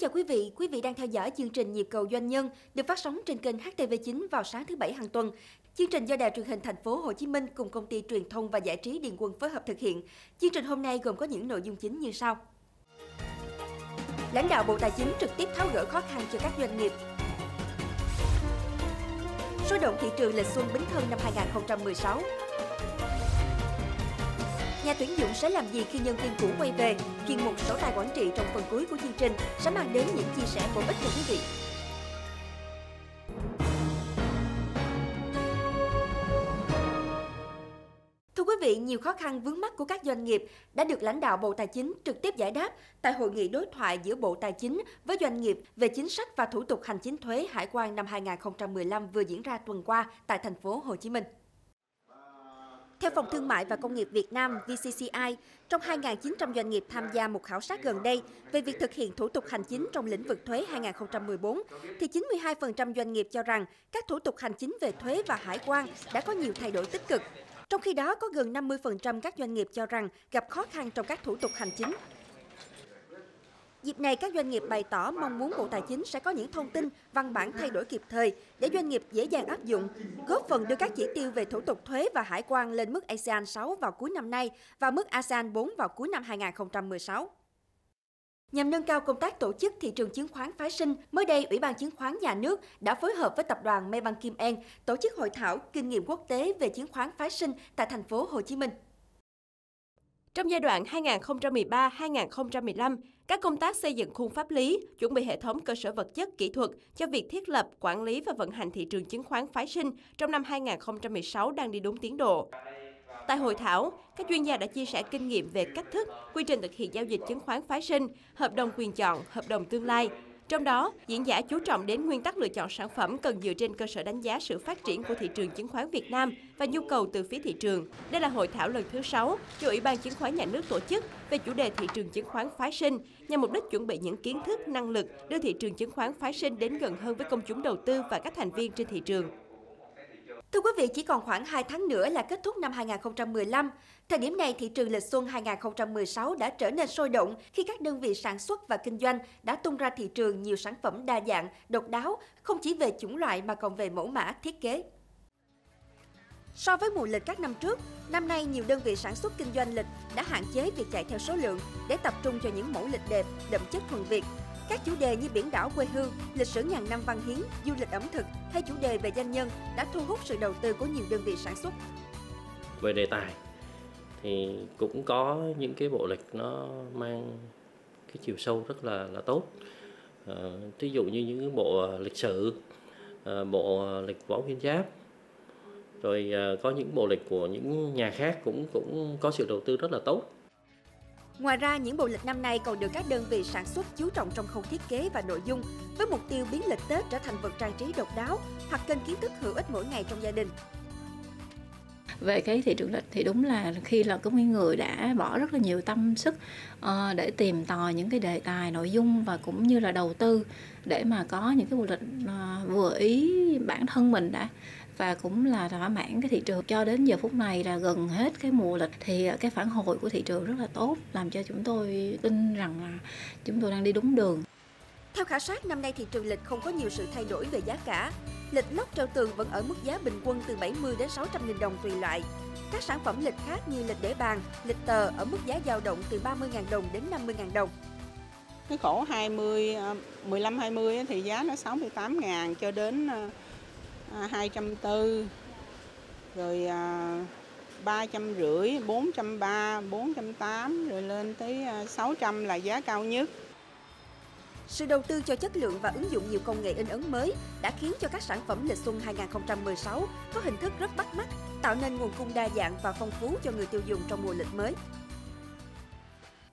Chào quý vị, quý vị đang theo dõi chương trình Nhịp cầu doanh nhân được phát sóng trên kênh HTV9 vào sáng thứ bảy hàng tuần. Chương trình do Đài truyền hình thành phố Hồ Chí Minh cùng công ty truyền thông và giải trí Điền Quân phối hợp thực hiện. Chương trình hôm nay gồm có những nội dung chính như sau. Lãnh đạo Bộ Tài chính trực tiếp tháo gỡ khó khăn cho các doanh nghiệp. số động thị trường lịch xuân Bính Thân năm 2016 Nhà tuyển dụng sẽ làm gì khi nhân viên cũ quay về? Chuyên mục số tài quản trị trong phần cuối của chương trình sẽ mang đến những chia sẻ bổ ích cho quý vị. Thưa quý vị, nhiều khó khăn vướng mắt của các doanh nghiệp đã được lãnh đạo Bộ Tài chính trực tiếp giải đáp tại hội nghị đối thoại giữa Bộ Tài chính với doanh nghiệp về chính sách và thủ tục hành chính thuế hải quan năm 2015 vừa diễn ra tuần qua tại thành phố Hồ Chí Minh. Theo Phòng Thương mại và Công nghiệp Việt Nam VCCI, trong 2.900 doanh nghiệp tham gia một khảo sát gần đây về việc thực hiện thủ tục hành chính trong lĩnh vực thuế 2014, thì 92% doanh nghiệp cho rằng các thủ tục hành chính về thuế và hải quan đã có nhiều thay đổi tích cực. Trong khi đó, có gần 50% các doanh nghiệp cho rằng gặp khó khăn trong các thủ tục hành chính. Dịp này, các doanh nghiệp bày tỏ mong muốn Bộ Tài chính sẽ có những thông tin, văn bản thay đổi kịp thời để doanh nghiệp dễ dàng áp dụng, góp phần đưa các chỉ tiêu về thủ tục thuế và hải quan lên mức ASEAN 6 vào cuối năm nay và mức ASEAN 4 vào cuối năm 2016. Nhằm nâng cao công tác tổ chức thị trường chứng khoán phái sinh, mới đây Ủy ban Chứng khoán Nhà nước đã phối hợp với tập đoàn Maybank Kim An tổ chức hội thảo kinh nghiệm quốc tế về chứng khoán phái sinh tại thành phố Hồ Chí Minh. Trong giai đoạn 2013-2015, các công tác xây dựng khung pháp lý, chuẩn bị hệ thống cơ sở vật chất kỹ thuật cho việc thiết lập, quản lý và vận hành thị trường chứng khoán phái sinh trong năm 2016 đang đi đúng tiến độ. Tại hội thảo, các chuyên gia đã chia sẻ kinh nghiệm về cách thức, quy trình thực hiện giao dịch chứng khoán phái sinh, hợp đồng quyền chọn, hợp đồng tương lai, trong đó, diễn giả chú trọng đến nguyên tắc lựa chọn sản phẩm cần dựa trên cơ sở đánh giá sự phát triển của thị trường chứng khoán Việt Nam và nhu cầu từ phía thị trường. Đây là hội thảo lần thứ 6 do Ủy ban Chứng khoán Nhà nước tổ chức về chủ đề thị trường chứng khoán phái sinh nhằm mục đích chuẩn bị những kiến thức, năng lực đưa thị trường chứng khoán phái sinh đến gần hơn với công chúng đầu tư và các thành viên trên thị trường. Thưa quý vị, chỉ còn khoảng 2 tháng nữa là kết thúc năm 2015. Thời điểm này, thị trường lịch xuân 2016 đã trở nên sôi động khi các đơn vị sản xuất và kinh doanh đã tung ra thị trường nhiều sản phẩm đa dạng, độc đáo, không chỉ về chủng loại mà còn về mẫu mã, thiết kế. So với mùa lịch các năm trước, năm nay nhiều đơn vị sản xuất kinh doanh lịch đã hạn chế việc chạy theo số lượng để tập trung cho những mẫu lịch đẹp, đậm chất thuần Việt, các chủ đề như biển đảo quê hương, lịch sử ngàn năm văn hiến, du lịch ẩm thực hay chủ đề về doanh nhân đã thu hút sự đầu tư của nhiều đơn vị sản xuất. Về đề tài thì cũng có những cái bộ lịch nó mang cái chiều sâu rất là là tốt. À, thí dụ như những bộ ờ, lịch sử, à, bộ lịch võ nguyên giáp, rồi à, có những bộ lịch của những nhà khác cũng cũng có sự đầu tư rất là tốt Ngoài ra, những bộ lịch năm nay còn được các đơn vị sản xuất chú trọng trong khâu thiết kế và nội dung, với mục tiêu biến lịch Tết trở thành vật trang trí độc đáo hoặc kênh kiến thức hữu ích mỗi ngày trong gia đình. Về cái thị trường lịch thì đúng là khi là có những người đã bỏ rất là nhiều tâm sức uh, để tìm tòi những cái đề tài nội dung và cũng như là đầu tư để mà có những cái bộ lịch uh, vừa ý bản thân mình đã và cũng là thỏa mãn cái thị trường cho đến giờ phút này là gần hết cái mùa lịch thì cái phản hồi của thị trường rất là tốt làm cho chúng tôi tin rằng là chúng tôi đang đi đúng đường theo khảo sát, năm nay thị trường lịch không có nhiều sự thay đổi về giá cả. Lịch lót treo tường vẫn ở mức giá bình quân từ 70 đến 600 nghìn đồng tùy loại. Các sản phẩm lịch khác như lịch để bàn, lịch tờ ở mức giá dao động từ 30.000 đồng đến 50.000 đồng. Cái khổ 20, 15 20 thì giá nó 68 ngàn cho đến À, 240 rồi à, ba trăm rưỡi, bốn trăm ba, bốn trăm tám rồi lên tới à, 600 là giá cao nhất. Sự đầu tư cho chất lượng và ứng dụng nhiều công nghệ in ấn mới đã khiến cho các sản phẩm lịch xuân 2016 có hình thức rất bắt mắt, tạo nên nguồn cung đa dạng và phong phú cho người tiêu dùng trong mùa lịch mới.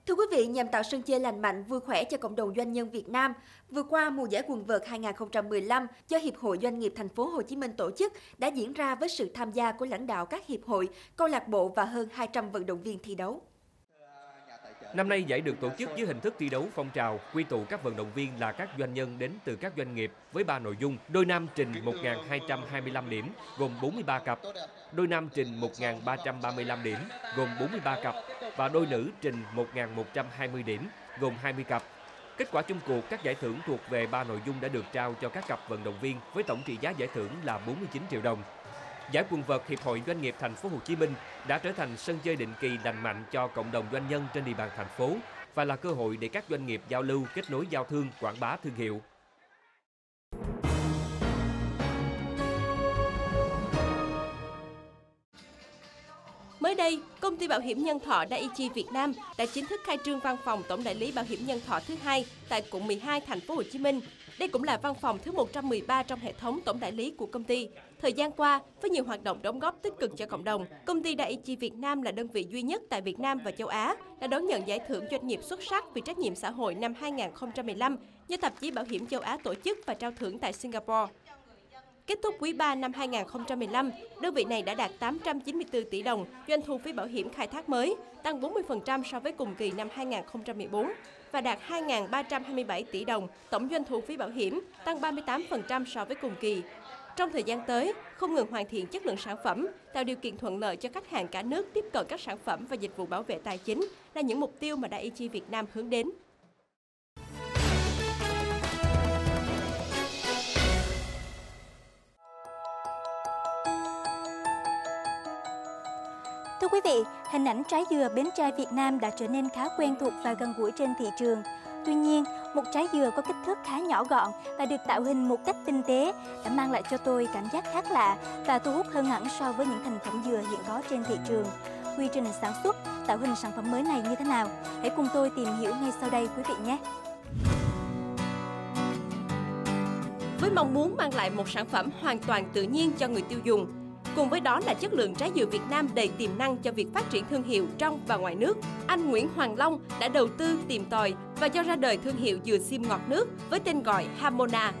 Thưa quý vị, nhằm tạo sân chơi lành mạnh, vui khỏe cho cộng đồng doanh nhân Việt Nam, vừa qua mùa giải quần vợt 2015 do Hiệp hội Doanh nghiệp Thành phố Hồ Chí Minh tổ chức đã diễn ra với sự tham gia của lãnh đạo các hiệp hội, câu lạc bộ và hơn 200 vận động viên thi đấu. Năm nay giải được tổ chức dưới hình thức thi đấu phong trào, quy tụ các vận động viên là các doanh nhân đến từ các doanh nghiệp với 3 nội dung. Đôi nam trình 1.225 điểm, gồm 43 cặp. Đôi nam trình 1.335 điểm, gồm 43 cặp. Và đôi nữ trình 1.120 điểm, gồm 20 cặp. Kết quả chung cuộc, các giải thưởng thuộc về ba nội dung đã được trao cho các cặp vận động viên với tổng trị giá giải thưởng là 49 triệu đồng. Giải quần vợt Hiệp hội Doanh nghiệp Thành phố Hồ Chí Minh đã trở thành sân chơi định kỳ lành mạnh cho cộng đồng doanh nhân trên địa bàn thành phố và là cơ hội để các doanh nghiệp giao lưu, kết nối giao thương, quảng bá thương hiệu. Đây, công ty bảo hiểm nhân thọ Daiichi Việt Nam đã chính thức khai trương văn phòng tổng đại lý bảo hiểm nhân thọ thứ hai tại quận 12 thành phố Hồ Chí Minh. Đây cũng là văn phòng thứ 113 trong hệ thống tổng đại lý của công ty. Thời gian qua, với nhiều hoạt động đóng góp tích cực cho cộng đồng, công ty Daiichi Việt Nam là đơn vị duy nhất tại Việt Nam và châu Á đã đón nhận giải thưởng doanh nghiệp xuất sắc vì trách nhiệm xã hội năm 2015 do tạp chí Bảo hiểm châu Á tổ chức và trao thưởng tại Singapore. Kết thúc quý 3 năm 2015, đơn vị này đã đạt 894 tỷ đồng doanh thu phí bảo hiểm khai thác mới, tăng 40% so với cùng kỳ năm 2014 và đạt 2.327 tỷ đồng tổng doanh thu phí bảo hiểm, tăng 38% so với cùng kỳ. Trong thời gian tới, không ngừng hoàn thiện chất lượng sản phẩm, tạo điều kiện thuận lợi cho khách hàng cả nước tiếp cận các sản phẩm và dịch vụ bảo vệ tài chính là những mục tiêu mà Daiichi Việt Nam hướng đến. Thưa quý vị, hình ảnh trái dừa Bến Tre Việt Nam đã trở nên khá quen thuộc và gần gũi trên thị trường. Tuy nhiên, một trái dừa có kích thước khá nhỏ gọn và được tạo hình một cách tinh tế đã mang lại cho tôi cảm giác khác lạ và thu hút hơn hẳn so với những thành phẩm dừa hiện có trên thị trường. Quy trình sản xuất, tạo hình sản phẩm mới này như thế nào? Hãy cùng tôi tìm hiểu ngay sau đây quý vị nhé! Với mong muốn mang lại một sản phẩm hoàn toàn tự nhiên cho người tiêu dùng, Cùng với đó là chất lượng trái dừa Việt Nam đầy tiềm năng cho việc phát triển thương hiệu trong và ngoài nước. Anh Nguyễn Hoàng Long đã đầu tư tìm tòi và cho ra đời thương hiệu dừa xiêm ngọt nước với tên gọi Hamona.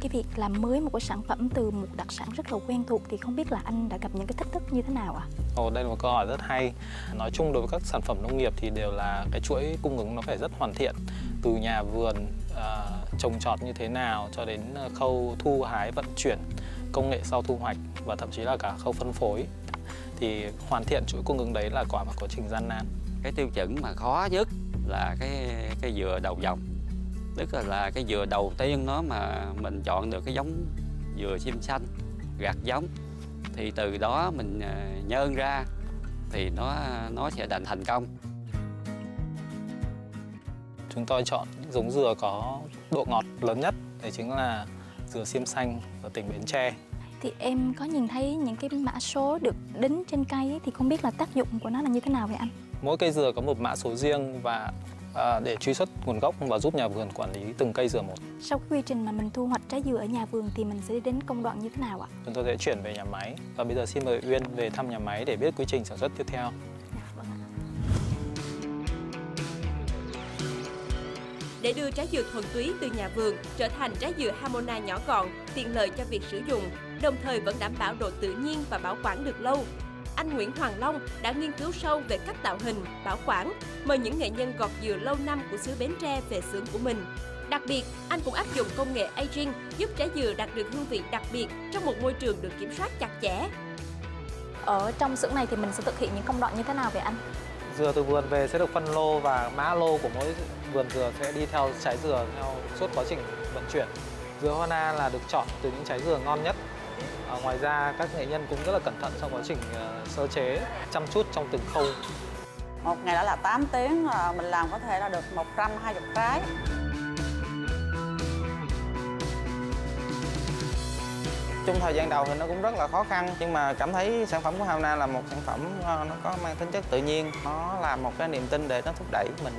Cái việc làm mới một cái sản phẩm từ một đặc sản rất là quen thuộc thì không biết là anh đã gặp những cái thách thức như thế nào ạ? À? Ồ, đây là một câu hỏi rất hay. Nói chung đối với các sản phẩm nông nghiệp thì đều là cái chuỗi cung ứng nó phải rất hoàn thiện từ nhà vườn à, trồng trọt như thế nào cho đến à, khâu thu hái vận chuyển công nghệ sau thu hoạch và thậm chí là cả khâu phân phối. Thì hoàn thiện chuỗi cung ứng đấy là quả một quá trình gian nan. Cái tiêu chuẩn mà khó nhất là cái cái dừa đầu dòng. Tức là, là cái dừa đầu tiên nó mà mình chọn được cái giống dừa xiêm xanh gạt giống. Thì từ đó mình ờ, nhân ra thì nó nó sẽ thành thành công chúng tôi chọn giống dừa có độ ngọt lớn nhất đấy chính là dừa xiêm xanh ở tỉnh Bến Tre. Thì em có nhìn thấy những cái mã số được đính trên cây ấy, thì không biết là tác dụng của nó là như thế nào vậy anh? Mỗi cây dừa có một mã số riêng và à, để truy xuất nguồn gốc và giúp nhà vườn quản lý từng cây dừa một. Sau quy trình mà mình thu hoạch trái dừa ở nhà vườn thì mình sẽ đến công đoạn như thế nào ạ? Chúng tôi sẽ chuyển về nhà máy và bây giờ xin mời Uyên về thăm nhà máy để biết quy trình sản xuất tiếp theo. Để đưa trái dừa thuần túy từ nhà vườn trở thành trái dừa Hamona nhỏ gọn, tiện lợi cho việc sử dụng, đồng thời vẫn đảm bảo độ tự nhiên và bảo quản được lâu. Anh Nguyễn Hoàng Long đã nghiên cứu sâu về cách tạo hình, bảo quản, mời những nghệ nhân gọt dừa lâu năm của xứ Bến Tre về xưởng của mình. Đặc biệt, anh cũng áp dụng công nghệ aging giúp trái dừa đạt được hương vị đặc biệt trong một môi trường được kiểm soát chặt chẽ. Ở trong xưởng này thì mình sẽ thực hiện những công đoạn như thế nào vậy anh? Dừa từ vườn về sẽ được phân lô và mã lô của mỗi vườn dừa sẽ đi theo trái dừa theo suốt quá trình vận chuyển. Dừa Hoa na là được chọn từ những trái dừa ngon nhất. À, ngoài ra các nghệ nhân cũng rất là cẩn thận trong quá trình uh, sơ chế, chăm chút trong từng khâu. Một ngày đã là 8 tiếng, ờ, mình làm có thể là được 120 trái. Trong thời gian đầu thì nó cũng rất là khó khăn nhưng mà cảm thấy sản phẩm của Hauna là một sản phẩm ờ, nó có mang tính chất tự nhiên, nó là một cái niềm tin để nó thúc đẩy mình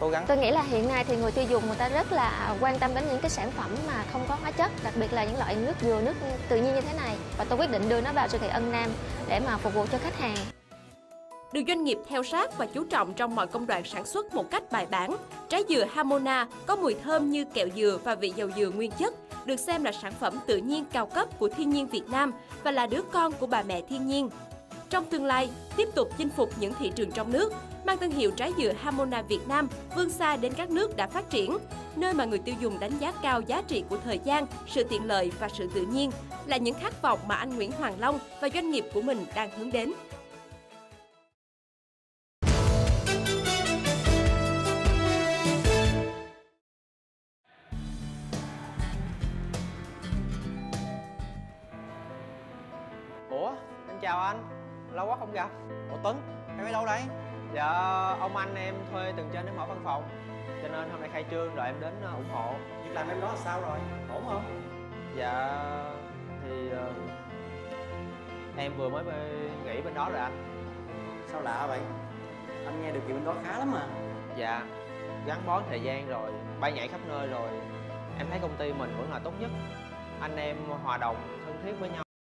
cố gắng. Tôi nghĩ là hiện nay thì người tiêu dùng người ta rất là quan tâm đến những cái sản phẩm mà không có hóa chất, đặc biệt là những loại nước dừa, nước tự nhiên như thế này. Và tôi quyết định đưa nó vào siêu thị Ân Nam để mà phục vụ cho khách hàng. Được doanh nghiệp theo sát và chú trọng trong mọi công đoạn sản xuất một cách bài bản, trái dừa Hamona có mùi thơm như kẹo dừa và vị dầu dừa nguyên chất, được xem là sản phẩm tự nhiên cao cấp của thiên nhiên Việt Nam và là đứa con của bà mẹ thiên nhiên. Trong tương lai, tiếp tục chinh phục những thị trường trong nước, mang thương hiệu trái dừa Hamona Việt Nam vươn xa đến các nước đã phát triển, nơi mà người tiêu dùng đánh giá cao giá trị của thời gian, sự tiện lợi và sự tự nhiên là những khát vọng mà anh Nguyễn Hoàng Long và doanh nghiệp của mình đang hướng đến. Chào anh. Lâu quá không gặp. Ủa Tuấn, em ở đâu đấy? Dạ ông anh em thuê từng trên để mở văn phòng. Cho nên hôm nay khai trương rồi em đến ờ, ủng hộ. Việc làm em đó là sao rồi? Ổn không? Dạ thì ờ, em vừa mới nghỉ bên đó rồi anh. Sao lạ vậy? Anh nghe được chuyện bên đó khá lắm mà. Dạ gắn bó thời gian rồi bay nhảy khắp nơi rồi. Em thấy công ty mình vẫn là tốt nhất. Anh em hòa đồng thân thiết với nhau